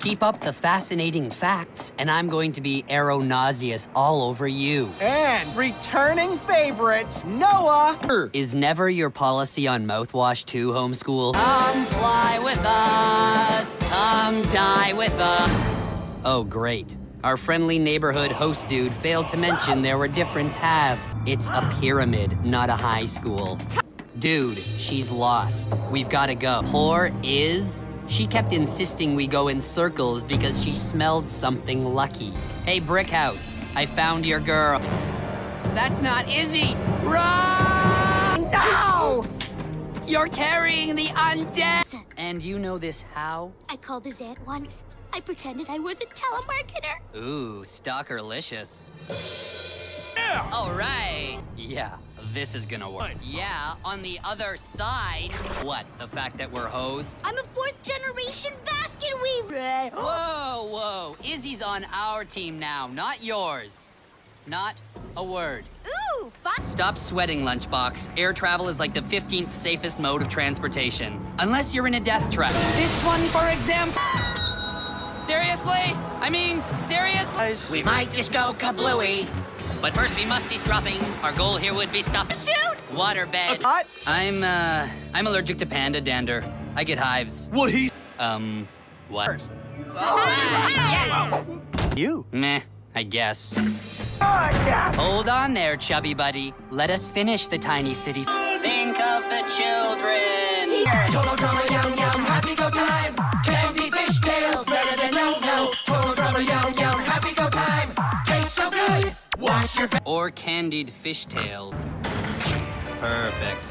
Keep up the fascinating facts, and I'm going to be aeronauseous all over you. And returning favorites, Noah. Is never your policy on mouthwash too, homeschool? Come fly with us. Come die with us. Oh, great. Our friendly neighborhood host dude failed to mention there were different paths. It's a pyramid, not a high school. Dude, she's lost. We've gotta go. Poor is? She kept insisting we go in circles because she smelled something lucky. Hey, Brickhouse, I found your girl. That's not Izzy! Run! No! You're carrying the undead! And you know this how? I called his aunt once. I pretended I was a telemarketer. Ooh, stalkerlicious. Yeah! All right. Yeah, this is gonna work. Yeah, on the other side. What, the fact that we're hoes? I'm a fourth generation basket weaver. Whoa, whoa. Izzy's on our team now, not yours. Not a word. Ooh, fun. Stop sweating, Lunchbox. Air travel is like the 15th safest mode of transportation. Unless you're in a death trap. This one, for example. Seriously? I mean, seriously? We might just go kablooey. But first we must cease dropping. Our goal here would be stop. Shoot! Waterbed. What? I'm, uh, I'm allergic to panda dander. I get hives. What he? Um, what? Oh, yes! You. Meh, I guess. Hold on there, chubby buddy. Let us finish the tiny city. Think of the children. Total Wash your face. Or candied fishtail. Perfect.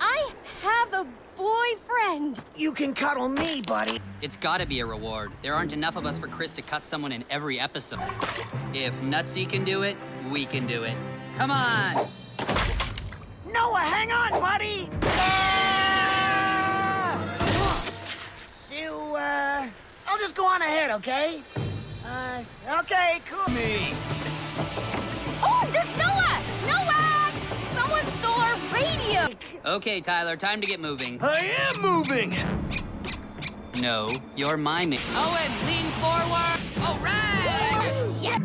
I have a boyfriend. You can cuddle me, buddy. It's gotta be a reward. There aren't enough of us for Chris to cut someone in every episode. If Nutsy can do it, we can do it. Come on! Noah, hang on, buddy. So, uh, I'll just go on ahead, okay? Uh, okay, cool. Me. Oh, there's Noah! Noah! Someone stole our radio. Okay, Tyler, time to get moving. I am moving. No, you're miming. Owen, lean forward! All right! Yeah.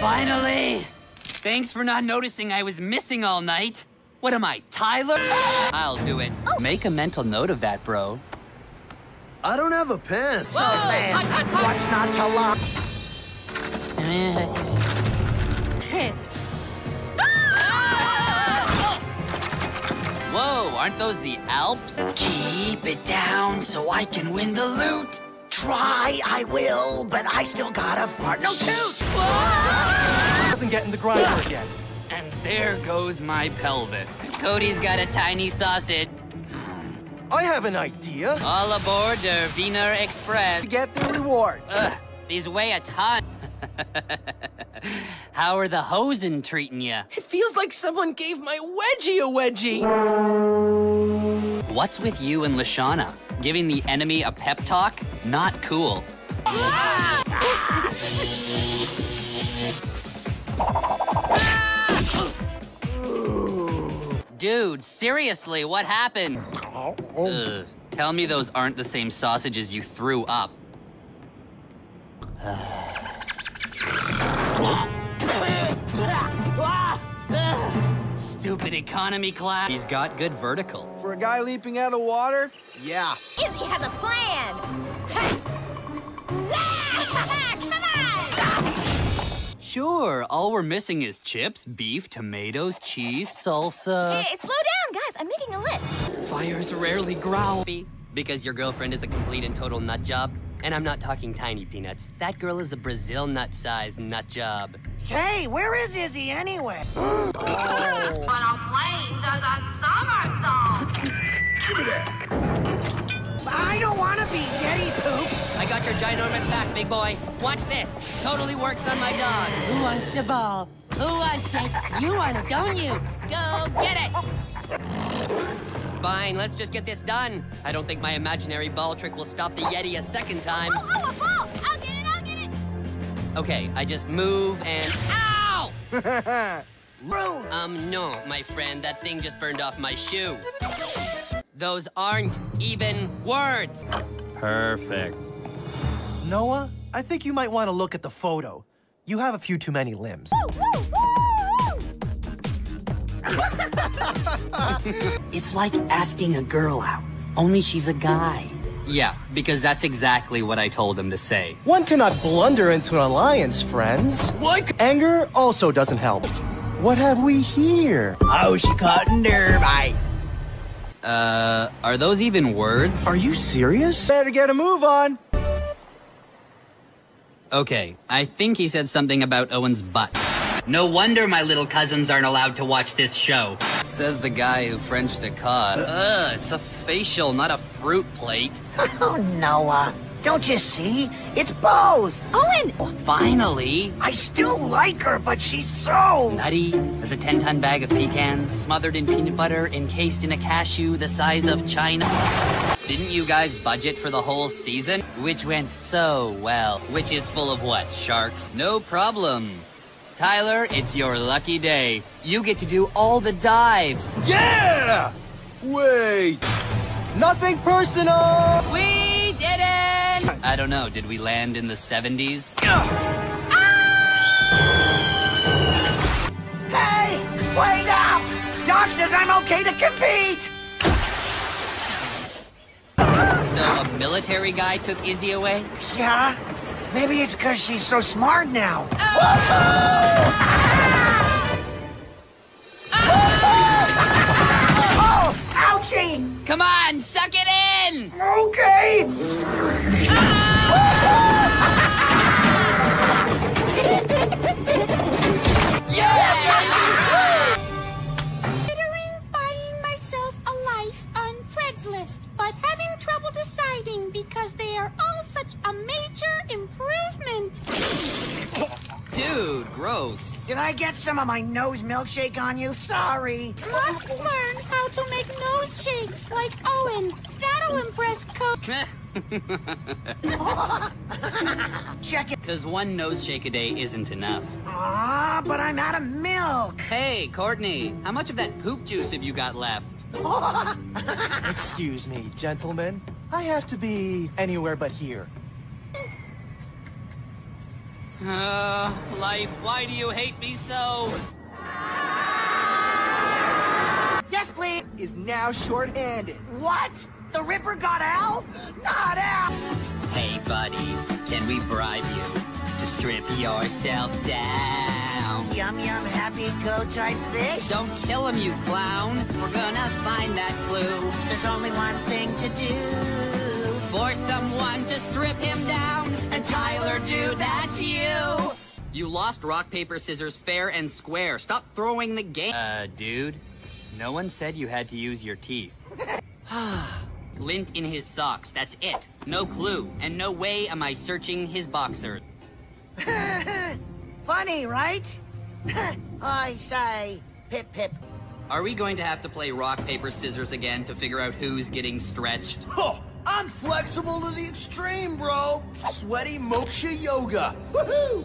Finally! Thanks for not noticing I was missing all night. What am I, Tyler? I'll do it. Make a mental note of that, bro. I don't have a pen. What's not to love? Whoa, aren't those the Alps? Keep it down so I can win the loot. Try, I will, but I still got a fart. No toot! Doesn't get in the grinder again. And there goes my pelvis. Cody's got a tiny sausage. I have an idea. All aboard the Wiener Express. To get the reward. Ugh, these weigh a ton. How are the hosen treating you? It feels like someone gave my wedgie a wedgie. What's with you and Leshawna? Giving the enemy a pep talk? Not cool. Dude, seriously, what happened? Ugh, tell me those aren't the same sausages you threw up. Stupid economy class. He's got good vertical. For a guy leaping out of water? Yeah. Izzy has a plan. Ah, come on! Sure, all we're missing is chips, beef, tomatoes, cheese, salsa. Hey, slow down, guys. I'm making a list. Fires rarely growl. Because your girlfriend is a complete and total nut job. And I'm not talking tiny peanuts. That girl is a Brazil nut-sized nut job. Hey, where is Izzy anyway? When a plane does a somersault. I don't want to be Yeti poop. I got your ginormous back, big boy. Watch this. Totally works on my dog. Who wants the ball? Who wants it? You want it, don't you? Go get it! Fine, let's just get this done. I don't think my imaginary ball trick will stop the Yeti a second time. Oh, oh, a ball! I'll get it, I'll get it! Okay, I just move and... Ow! Rude. Um, no, my friend. That thing just burned off my shoe. Those aren't even words. Perfect. Noah, I think you might want to look at the photo. You have a few too many limbs. Woo, woo, woo! It's like asking a girl out, only she's a guy. Yeah, because that's exactly what I told him to say. One cannot blunder into an alliance, friends. What? Anger also doesn't help. What have we here? Oh, she caught in there, mate. Uh, are those even words? Are you serious? Better get a move on. Okay, I think he said something about Owen's butt. No wonder my little cousins aren't allowed to watch this show. Says the guy who Frenched a cod. Ugh, it's a facial, not a fruit plate. Oh, Noah. Don't you see? It's both. Owen! Finally! I still like her, but she's so. Nutty as a 10 ton bag of pecans, smothered in peanut butter, encased in a cashew the size of China. Didn't you guys budget for the whole season? Which went so well. Which is full of what? Sharks? No problem. Tyler, it's your lucky day. You get to do all the dives. Yeah! Wait. Nothing personal. We did it! I don't know, did we land in the 70s? Ah! Hey, wait up! Doc says I'm okay to compete. So a military guy took Izzy away? Yeah? Maybe it's because she's so smart now. Oh, ouchie! Come on, suck it in! Okay. I get some of my nose milkshake on you? Sorry. Must learn how to make nose shakes like Owen. That'll impress Coach. Check it. Because one nose shake a day isn't enough. Ah, but I'm out of milk. Hey, Courtney, how much of that poop juice have you got left? Excuse me, gentlemen. I have to be anywhere but here. Uh, life, why do you hate me so? Yes, please. Is now short-handed. What? The Ripper got Al? Not Al. Hey, buddy, can we bribe you to strip yourself down? Yum yum happy go type fish. Don't kill him, you clown. We're gonna find that clue. There's only one thing to do. For someone to strip him down. And Tyler, dude, that's you. You lost rock, paper, scissors, fair and square. Stop throwing the game. Uh, dude, no one said you had to use your teeth. Lint in his socks, that's it. No clue. And no way am I searching his boxers. Funny, right? I say, pip pip. Are we going to have to play rock, paper, scissors again to figure out who's getting stretched? I'm flexible to the extreme, bro. Sweaty moksha yoga. Woohoo!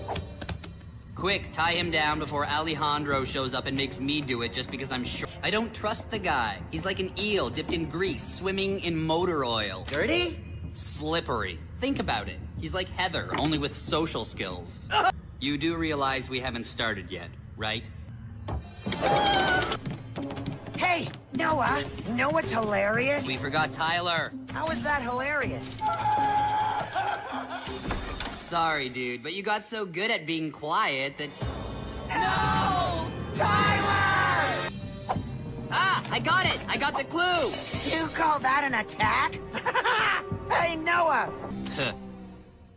Quick, tie him down before Alejandro shows up and makes me do it just because I'm sure. I don't trust the guy. He's like an eel dipped in grease, swimming in motor oil. Dirty? Slippery. Think about it. He's like Heather, only with social skills. Uh-huh. You do realize we haven't started yet, right? Hey, Noah, you know what's hilarious? We forgot Tyler. How is that hilarious? Sorry, dude, but you got so good at being quiet that. No! Tyler! Ah, I got it! I got the clue! You call that an attack? hey, Noah!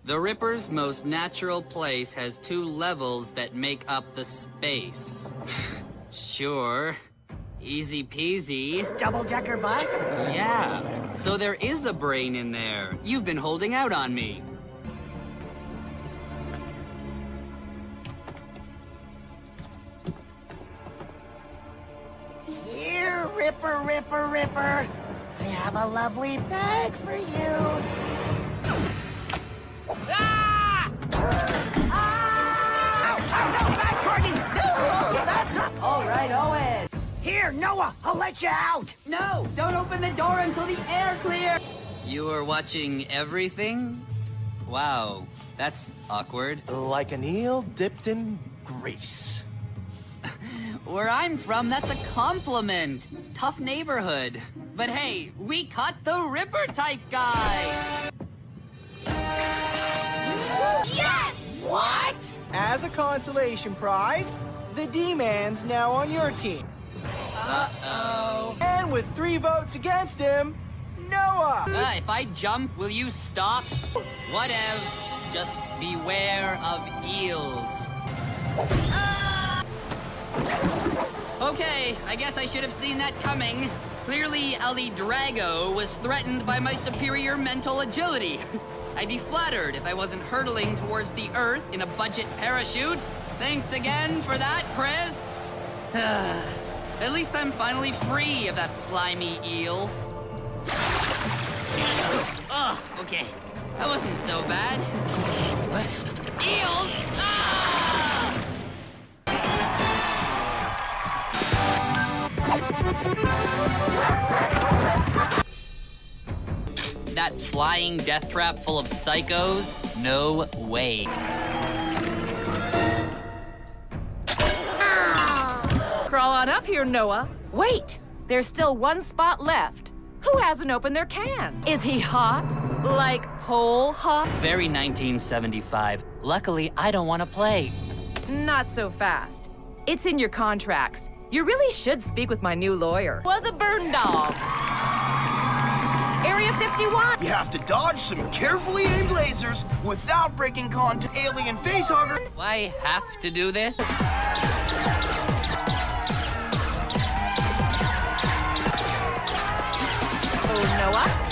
The Ripper's most natural place has two levels that make up the space. sure. Easy peasy. Double-decker bus? Yeah. So there is a brain in there. You've been holding out on me. Here, Ripper, Ripper, Ripper. I have a lovely bag for you. Here, Noah, I'll let you out. No, don't open the door until the air clears. You are watching everything? Wow, that's awkward. Like an eel dipped in grease. Where I'm from, that's a compliment. Tough neighborhood. But hey, we caught the Ripper type guy. Yes! What? As a consolation prize, the D-Man's now on your team. Uh-oh. And with three votes against him, Noah! Uh, if I jump, will you stop? Whatever. Just beware of eels. Okay, I guess I should have seen that coming. Clearly, Alejandro was threatened by my superior mental agility. I'd be flattered if I wasn't hurtling towards the Earth in a budget parachute. Thanks again for that, Chris. At least I'm finally free of that slimy eel. Ugh, okay. That wasn't so bad. But eels! Ah! That flying death trap full of psychos? No way. On up here, Noah. Wait, there's still one spot left. Who hasn't opened their can? Is he hot? Like pole hot? Very 1975. Luckily, I don't want to play. Not so fast. It's in your contracts. You really should speak with my new lawyer. Well, the burn dog. Area 51. You have to dodge some carefully aimed lasers without breaking con to alien facehugger. Do I have to do this? Noah.